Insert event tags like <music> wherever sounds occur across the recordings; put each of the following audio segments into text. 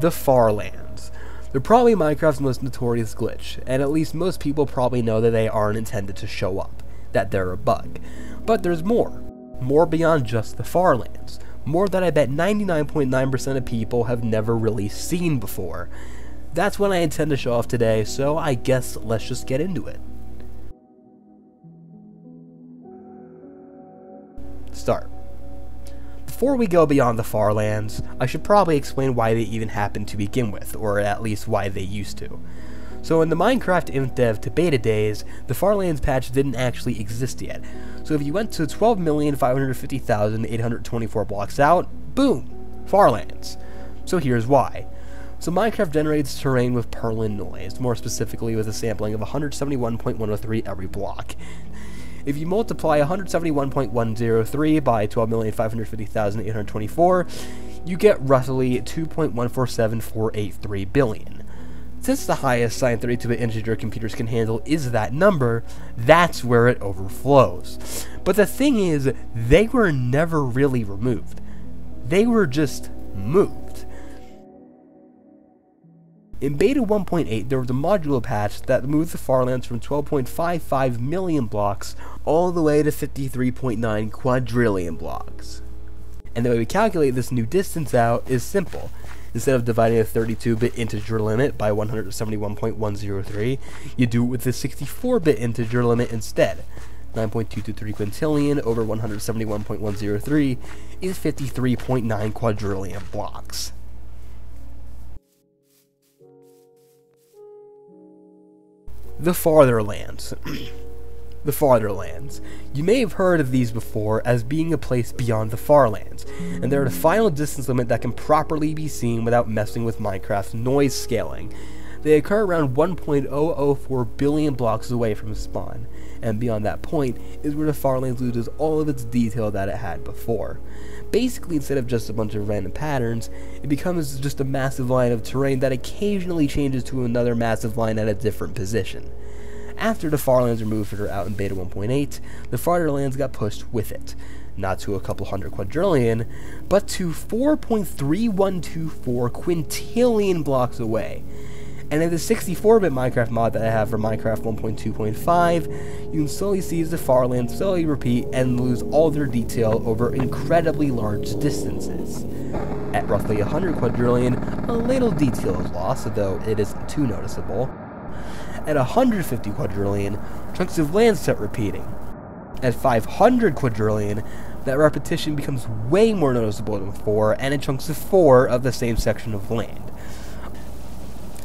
the Farlands. They're probably Minecraft's most notorious glitch, and at least most people probably know that they aren't intended to show up, that they're a bug. But there's more. More beyond just the Farlands. More that I bet 99.9% of people have never really seen before. That's what I intend to show off today, so I guess let's just get into it. Start. Before we go beyond the Farlands, I should probably explain why they even happened to begin with, or at least why they used to. So in the Minecraft InfDev to beta days, the Farlands patch didn't actually exist yet. So if you went to 12,550,824 blocks out, boom, Farlands. So here's why. So Minecraft generates terrain with Perlin noise, more specifically with a sampling of 171.103 every block. If you multiply 171.103 by 12,550,824, you get roughly 2.147483 billion. Since the highest signed 32-bit integer computers can handle is that number, that's where it overflows. But the thing is, they were never really removed. They were just moved. In beta 1.8, there was a modulo patch that moved the Farlands from 12.55 million blocks all the way to 53.9 quadrillion blocks. And the way we calculate this new distance out is simple. Instead of dividing a 32-bit integer limit by 171.103, you do it with the 64-bit integer limit instead. 9.223 quintillion over 171.103 is 53.9 quadrillion blocks. The Fartherlands. <clears throat> the Fartherlands. You may have heard of these before as being a place beyond the Farlands, and they're the final distance limit that can properly be seen without messing with Minecraft's noise scaling. They occur around 1.004 billion blocks away from spawn, and beyond that point is where the Farlands loses all of its detail that it had before. Basically, instead of just a bunch of random patterns, it becomes just a massive line of terrain that occasionally changes to another massive line at a different position. After the Farlands were moved out in Beta 1.8, the Fartherlands got pushed with it. Not to a couple hundred quadrillion, but to 4.3124 quintillion blocks away. And in the 64-bit Minecraft mod that I have for Minecraft 1.2.5, you can slowly see the Farlands slowly repeat and lose all their detail over incredibly large distances. At roughly 100 quadrillion, a little detail is lost, though it isn't too noticeable. At 150 quadrillion, chunks of land start repeating. At 500 quadrillion, that repetition becomes way more noticeable than before, and in chunks of 4 of the same section of land.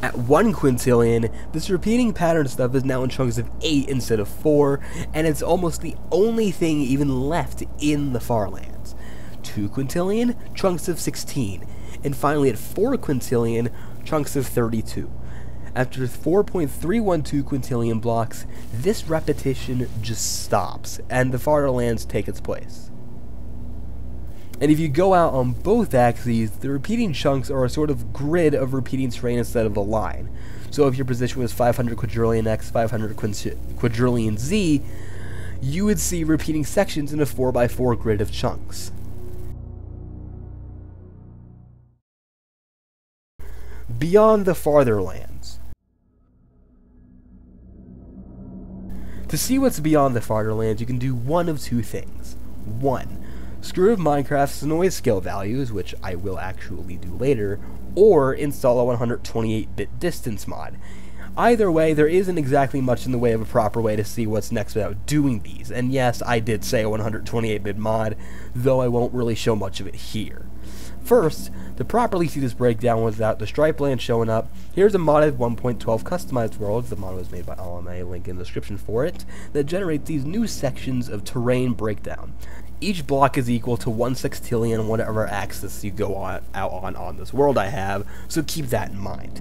At 1 quintillion, this repeating pattern stuff is now in chunks of 8 instead of 4, and it's almost the only thing even left in the Farlands. 2 quintillion, chunks of 16, and finally at 4 quintillion, chunks of 32. After 4.312 quintillion blocks, this repetition just stops, and the farther lands take its place. And if you go out on both axes, the repeating chunks are a sort of grid of repeating terrain instead of a line. So if your position was 500 quadrillion x, 500 quadrillion z, you would see repeating sections in a 4x4 grid of chunks. Beyond the Fartherlands. To see what's beyond the Fartherlands, you can do one of two things. One, screw with Minecraft's noise scale values, which I will actually do later, or install a 128-bit distance mod. Either way, there isn't exactly much in the way of a proper way to see what's next without doing these, and yes, I did say a 128-bit mod, though I won't really show much of it here. First, to properly see this breakdown without the stripe land showing up, here's a modded 1.12 customized world, the mod was made by Allam A, link in the description for it, that generates these new sections of terrain breakdown. Each block is equal to 1 sextillion whatever axis you go on, out on on this world I have, so keep that in mind.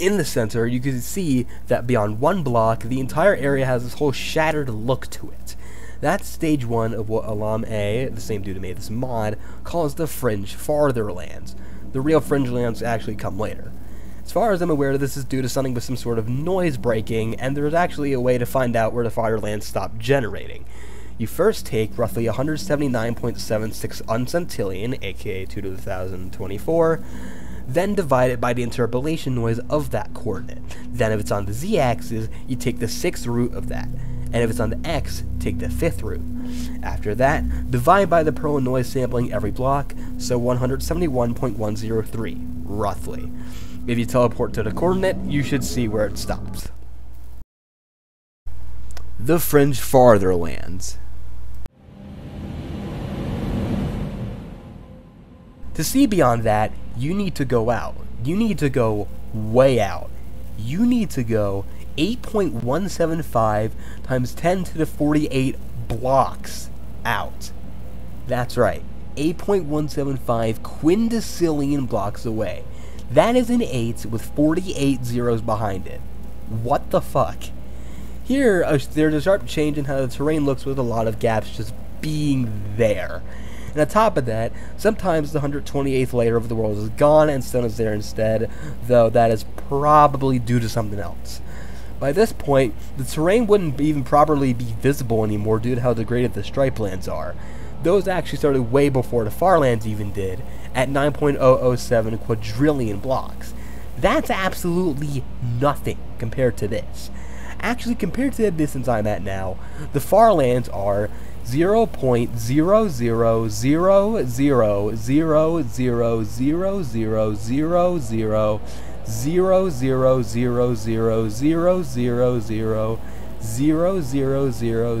In the center, you can see that beyond one block, the entire area has this whole shattered look to it. That's stage one of what Allam A, the same dude who made this mod, calls the Fringe farther lands. The real Fringe lands actually come later. As far as I'm aware, this is due to something with some sort of noise breaking, and there's actually a way to find out where the farther lands stop generating you first take roughly 179.76 uncentillion, aka 2 to the 1024, then divide it by the interpolation noise of that coordinate. Then if it's on the z-axis, you take the sixth root of that, and if it's on the x, take the fifth root. After that, divide by the Perlin noise sampling every block, so 171.103, roughly. If you teleport to the coordinate, you should see where it stops. The Fringe Farther Lands To see beyond that, you need to go out. You need to go way out. You need to go 8.175 times 10 to the 48 blocks out. That's right, 8.175 quindecillion blocks away. That is an 8 with 48 zeros behind it. What the fuck? Here, uh, there's a sharp change in how the terrain looks with a lot of gaps just being there. And on top of that, sometimes the 128th layer of the world is gone and stone is there instead, though that is probably due to something else. By this point, the terrain wouldn't even properly be visible anymore due to how degraded the stripe lands are. Those actually started way before the far lands even did, at 9.007 quadrillion blocks. That's absolutely nothing compared to this. Actually, compared to the distance I'm at now, the far lands are 0.0000000000000 zero zero zero zero zero zero zero zero zero zero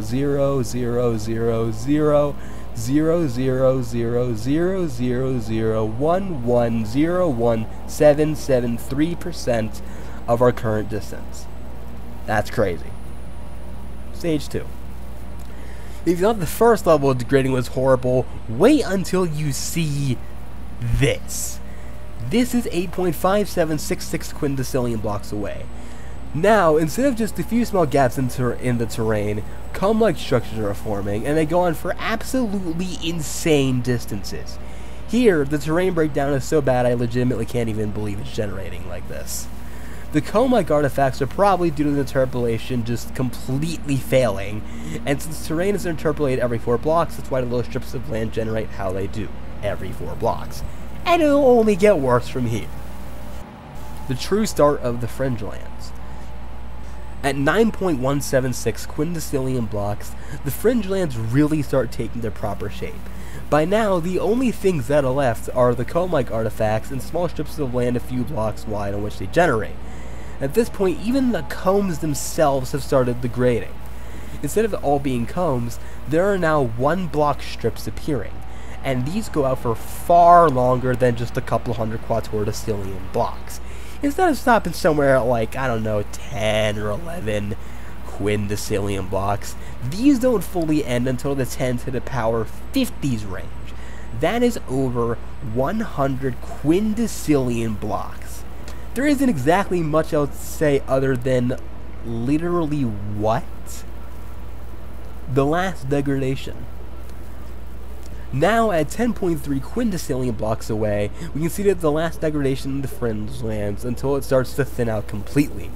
zero zero zero zero zero zero zero zero one one zero one seven seven three percent of our current distance. That's crazy. Stage two. If you thought the first level of degrading was horrible, wait until you see this. This is 8.5766 quindecillion blocks away. Now, instead of just a few small gaps in, in the terrain, comb-like structures are forming, and they go on for absolutely insane distances. Here, the terrain breakdown is so bad I legitimately can't even believe it's generating like this. The comb-like artifacts are probably due to the interpolation just completely failing, and since terrain is interpolated every 4 blocks, that's why the little strips of land generate how they do, every 4 blocks. And it'll only get worse from here. The true start of the Fringe Lands. At 9.176 quindecillion blocks, the Fringe Lands really start taking their proper shape. By now, the only things that are left are the comb-like artifacts and small strips of land a few blocks wide on which they generate. At this point, even the combs themselves have started degrading. Instead of all being combs, there are now one block strips appearing, and these go out for far longer than just a couple hundred quattuordecillion blocks. Instead of stopping somewhere at like, I don't know, 10 or 11 quindecillion blocks, these don't fully end until the 10 to the power 50s range. That is over 100 quindecillion blocks there isn't exactly much else to say other than literally what? The last degradation. Now at 10.3 quindecillion blocks away, we can see that the last degradation in the Fringe lands until it starts to thin out completely.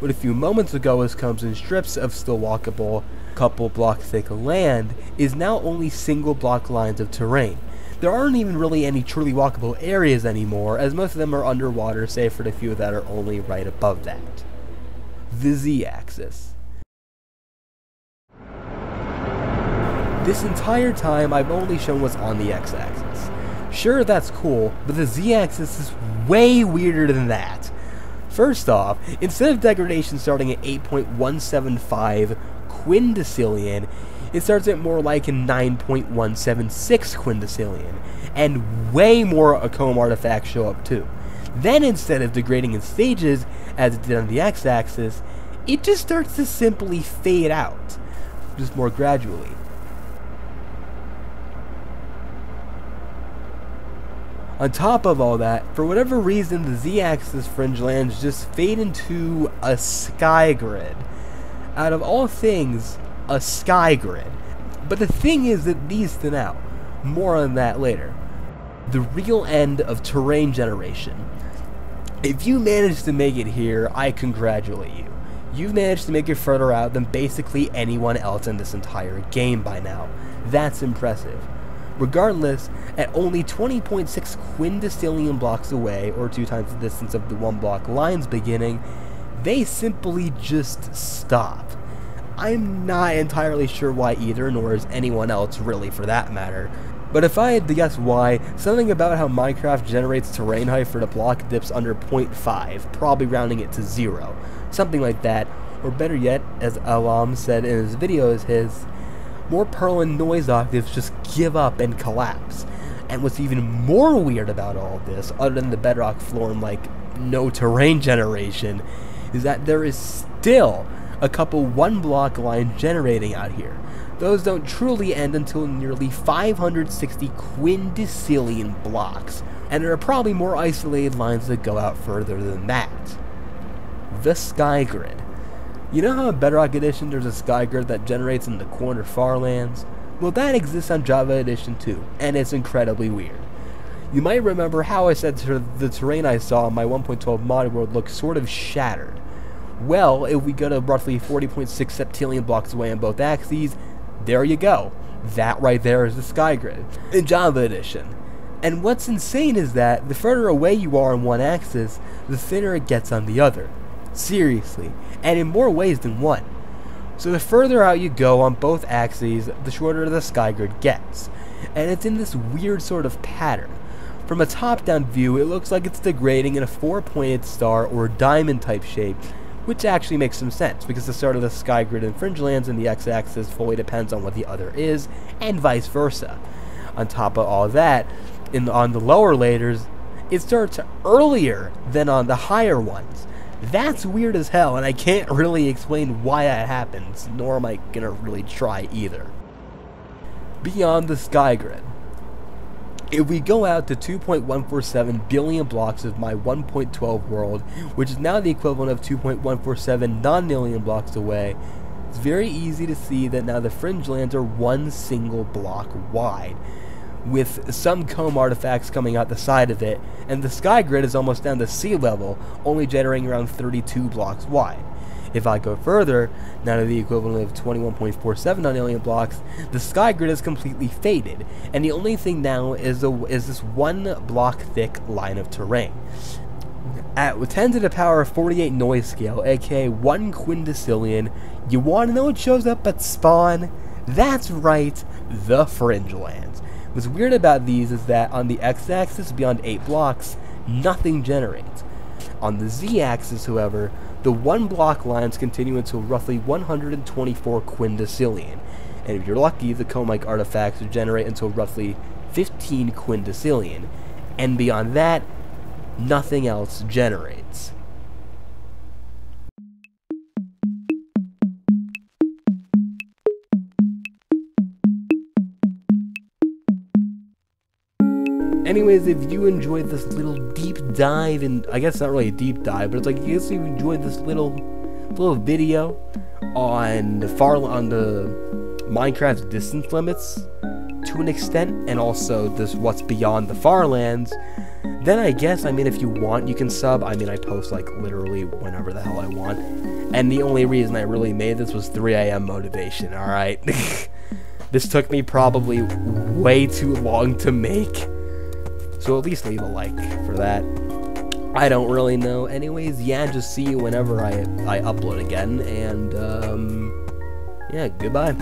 What a few moments ago as combs in strips of still walkable, couple block thick land, is now only single block lines of terrain there aren't even really any truly walkable areas anymore, as most of them are underwater, save for the few that are only right above that. The z-axis. This entire time, I've only shown what's on the x-axis. Sure, that's cool, but the z-axis is way weirder than that. First off, instead of degradation starting at 8.175 quindecillion, it starts at more like a 9.176 quindecillion, and way more comb artifacts show up too. Then instead of degrading in stages, as it did on the x-axis, it just starts to simply fade out, just more gradually. On top of all that, for whatever reason, the z-axis fringe lands just fade into a sky grid. Out of all things, a sky grid. But the thing is that these thin out. More on that later. The real end of terrain generation. If you managed to make it here, I congratulate you. You've managed to make it further out than basically anyone else in this entire game by now. That's impressive. Regardless, at only 20.6 quindecillion blocks away, or two times the distance of the one block line's beginning, they simply just stop. I'm not entirely sure why either, nor is anyone else really for that matter. But if I had to guess why, something about how Minecraft generates terrain height for the block dips under 0.5, probably rounding it to zero. Something like that, or better yet, as Allam said in his videos, his more Perlin noise octaves just give up and collapse. And what's even more weird about all this, other than the bedrock floor and like no terrain generation, is that there is still a couple one block lines generating out here. Those don't truly end until nearly 560 quindecillion blocks, and there are probably more isolated lines that go out further than that. The Sky Grid. You know how in Bedrock Edition there's a sky grid that generates in the corner farlands? Well, that exists on Java Edition too, and it's incredibly weird. You might remember how I said the terrain I saw in my 1.12 mod world looked sort of shattered. Well, if we go to roughly 40.6 septillion blocks away on both axes, there you go. That right there is the sky grid in Java Edition. And what's insane is that the further away you are on one axis, the thinner it gets on the other. Seriously, and in more ways than one. So the further out you go on both axes, the shorter the sky grid gets. And it's in this weird sort of pattern. From a top-down view, it looks like it's degrading in a four-pointed star or diamond type shape, which actually makes some sense, because the start of the sky grid in Fringelands and the x-axis fully depends on what the other is, and vice versa. On top of all that, in on the lower layers, it starts earlier than on the higher ones. That's weird as hell, and I can't really explain why that happens, nor am I gonna really try either. Beyond the sky grid. If we go out to 2.147 billion blocks of my 1.12 world, which is now the equivalent of 2.147 nonillion blocks away, it's very easy to see that now the fringe lands are one single block wide, with some comb artifacts coming out the side of it, and the sky grid is almost down to sea level, only generating around 32 blocks wide. If I go further, now to the equivalent of 21.47 nonillion blocks, the sky grid is completely faded, and the only thing now is, a, is this one block thick line of terrain. At 10 to the power of 48 noise scale, aka 1 quindecillion, you want to know what shows up at spawn? That's right, the Fringe Lands. What's weird about these is that on the x-axis beyond 8 blocks, nothing generates. On the z-axis, however, the one block lines continue until roughly 124 quindecillion, and if you're lucky, the Comic artifacts generate until roughly 15 quindecillion, and beyond that, nothing else generates. Anyways, if you enjoyed this little deep dive, and I guess not really a deep dive, but it's like you guess you enjoyed this little little video on the far on the Minecraft's distance limits to an extent, and also this what's beyond the Farlands, then I guess I mean if you want you can sub. I mean I post like literally whenever the hell I want, and the only reason I really made this was 3 a.m. motivation. All right, <laughs> this took me probably way too long to make. So at least leave a like for that. I don't really know. Anyways, yeah, just see you whenever I, I upload again. And, um, yeah, goodbye.